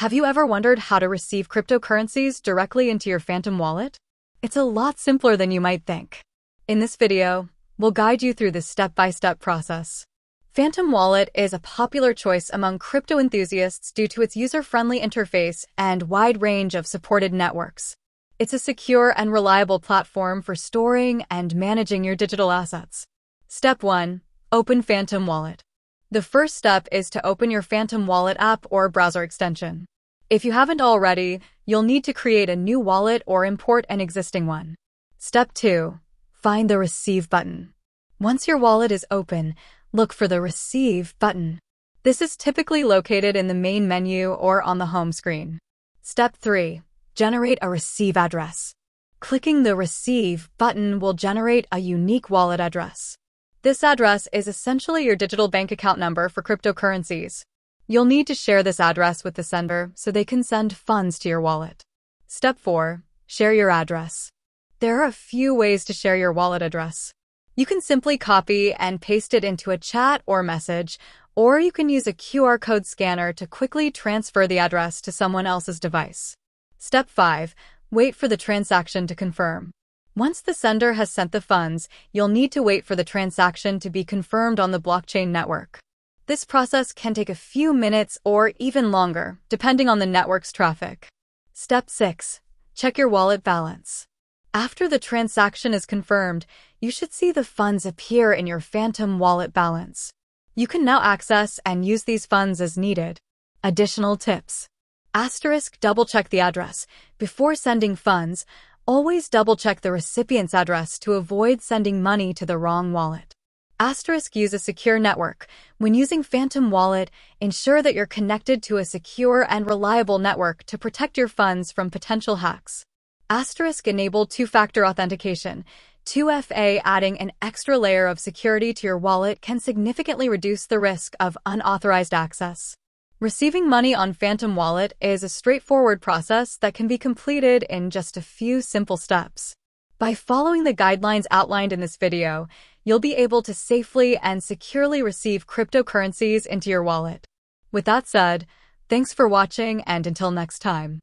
Have you ever wondered how to receive cryptocurrencies directly into your Phantom wallet? It's a lot simpler than you might think. In this video, we'll guide you through this step-by-step process. Phantom Wallet is a popular choice among crypto enthusiasts due to its user-friendly interface and wide range of supported networks. It's a secure and reliable platform for storing and managing your digital assets. Step 1. Open Phantom Wallet. The first step is to open your Phantom Wallet app or browser extension. If you haven't already, you'll need to create a new wallet or import an existing one. Step 2. Find the Receive button. Once your wallet is open, look for the Receive button. This is typically located in the main menu or on the home screen. Step 3. Generate a Receive address. Clicking the Receive button will generate a unique wallet address. This address is essentially your digital bank account number for cryptocurrencies. You'll need to share this address with the sender so they can send funds to your wallet. Step 4. Share your address. There are a few ways to share your wallet address. You can simply copy and paste it into a chat or message, or you can use a QR code scanner to quickly transfer the address to someone else's device. Step 5. Wait for the transaction to confirm. Once the sender has sent the funds, you'll need to wait for the transaction to be confirmed on the blockchain network. This process can take a few minutes or even longer, depending on the network's traffic. Step 6. Check your wallet balance. After the transaction is confirmed, you should see the funds appear in your Phantom wallet balance. You can now access and use these funds as needed. Additional tips. Asterisk double check the address. Before sending funds, Always double-check the recipient's address to avoid sending money to the wrong wallet. Asterisk use a secure network. When using Phantom Wallet, ensure that you're connected to a secure and reliable network to protect your funds from potential hacks. Asterisk enable two-factor authentication. 2FA adding an extra layer of security to your wallet can significantly reduce the risk of unauthorized access. Receiving money on Phantom Wallet is a straightforward process that can be completed in just a few simple steps. By following the guidelines outlined in this video, you'll be able to safely and securely receive cryptocurrencies into your wallet. With that said, thanks for watching and until next time.